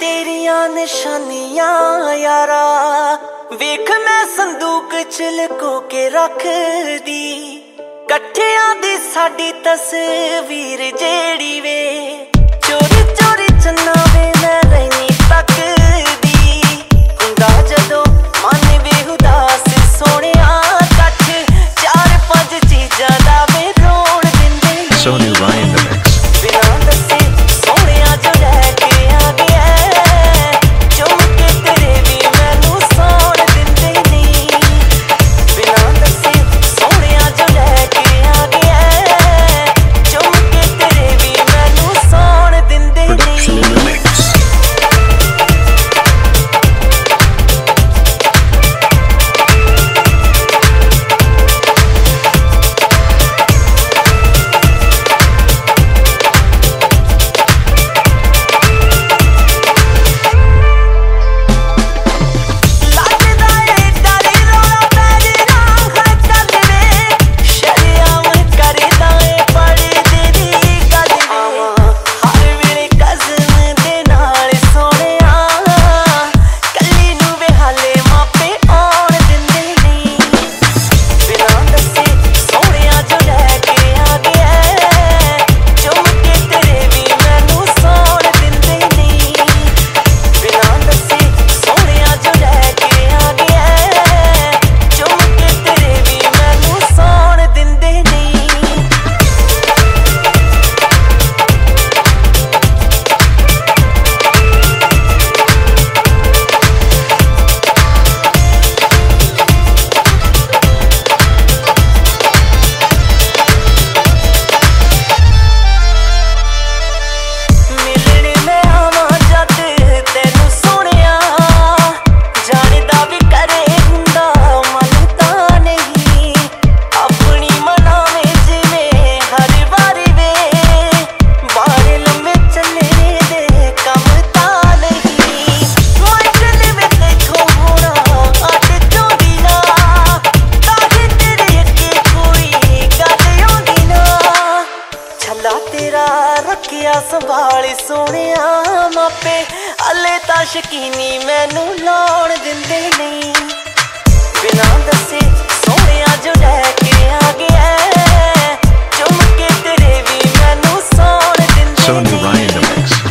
ਤੇਰੀਆਂ ਨਿਸ਼ਾਨੀਆਂ ਯਾਰਾ। ਵੇਖ ਮੈਂ ਸੰਦੂਕ ਚ ਲਕੋ ਕੇ ਰੱਖਦੀ। ਕੱਠਿਆਂ ਦੀ ਸਾਡੀ ਤਸਵੀਰ ਜਿਹੜੀ ਵੇ। ਚੋਰੀ ਚੋਰੀ ਚੰਨਾ ਸੋਹਣਿਆ ਮਾਪੇ ਅੱਲੇ ਤਾਂ ਸ਼ਕੀਨੀ ਮੈਨੂੰ ਲਾਉਣ ਦਿੰਦੇ ਨਹੀਂ। ਬਿਨਾਂ ਦੱਸੇ ਸੋਹਣਿਆ ਜੋ ਲੈ ਕੇ ਆ ਗਿਆ ਚੁੰਮ ਕੇ ਤੇਰੇ ਵੀ ਮੈਨੂੰ ਸੌਣ ਦਿੰਦੇ ਨਹੀਂ।